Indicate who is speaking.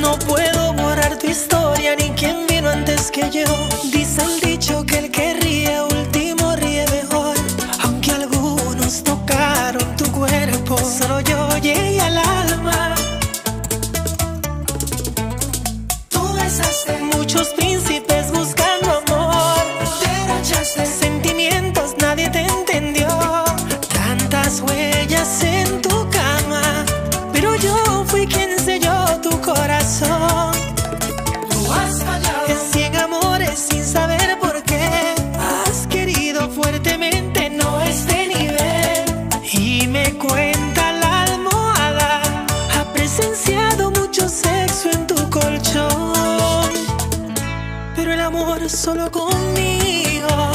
Speaker 1: No puedo borrar tu historia ni quién vino antes que yo. Dice el dicho que el que ríe último ríe mejor. Aunque algunos tocaron tu cuerpo, solo yo llegué al alma. Tú besaste muchos príncipes buscando amor. Derrochaste sentimientos, nadie te entendió. Tantas huellas en tu cama, pero yo fui quien selló el amor solo conmigo.